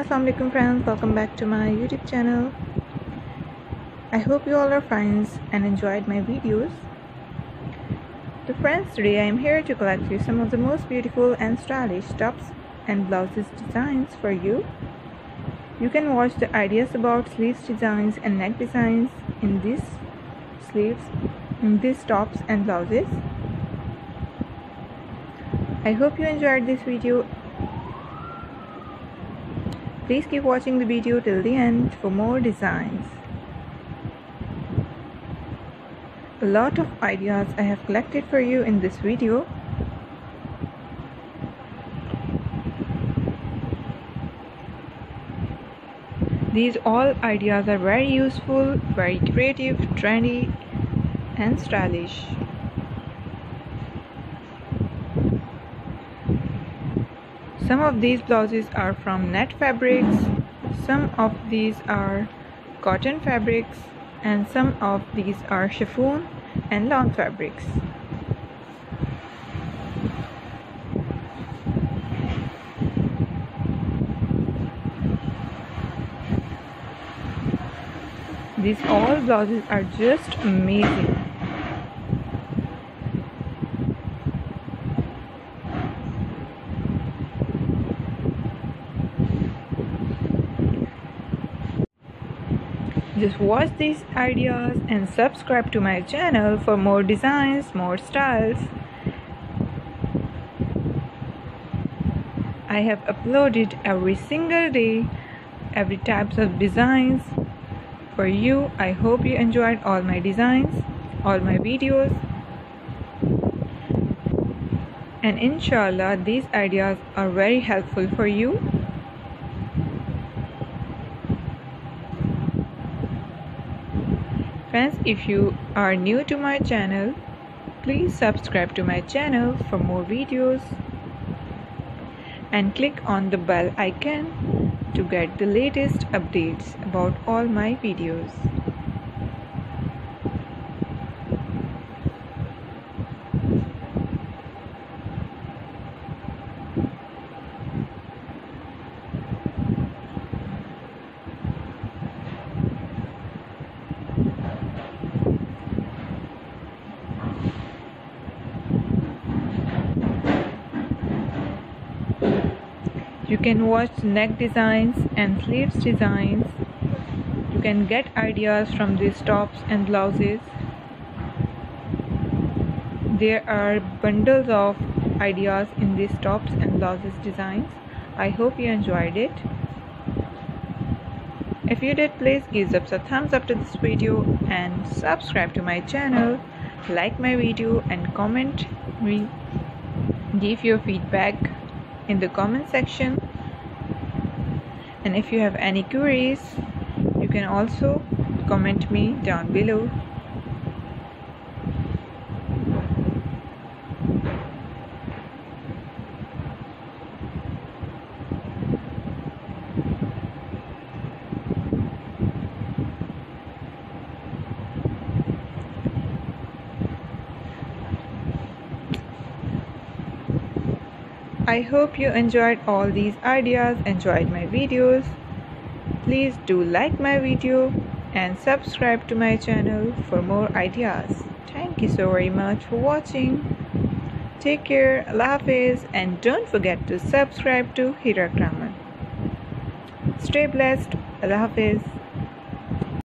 Assalamualaikum friends. Welcome back to my youtube channel. I hope you all are friends and enjoyed my videos. So friends today I am here to collect you some of the most beautiful and stylish tops and blouses designs for you. You can watch the ideas about sleeves designs and neck designs in these sleeves in these tops and blouses. I hope you enjoyed this video Please keep watching the video till the end for more designs. A lot of ideas I have collected for you in this video. These all ideas are very useful, very creative, trendy and stylish. Some of these blouses are from net fabrics, some of these are cotton fabrics and some of these are chiffon and lawn fabrics. These all blouses are just amazing. Just watch these ideas and subscribe to my channel for more designs, more styles. I have uploaded every single day every types of designs for you. I hope you enjoyed all my designs, all my videos. And inshallah these ideas are very helpful for you. Friends, if you are new to my channel, please subscribe to my channel for more videos and click on the bell icon to get the latest updates about all my videos. You can watch neck designs and sleeves designs. You can get ideas from these tops and blouses. There are bundles of ideas in these tops and blouses designs. I hope you enjoyed it. If you did please give us a thumbs up to this video and subscribe to my channel. Like my video and comment me. Give your feedback in the comment section. And if you have any queries you can also comment me down below I hope you enjoyed all these ideas, enjoyed my videos. Please do like my video and subscribe to my channel for more ideas. Thank you so very much for watching. Take care, Allah Hafiz and don't forget to subscribe to Hira Karamat. Stay blessed, Allah Hafiz.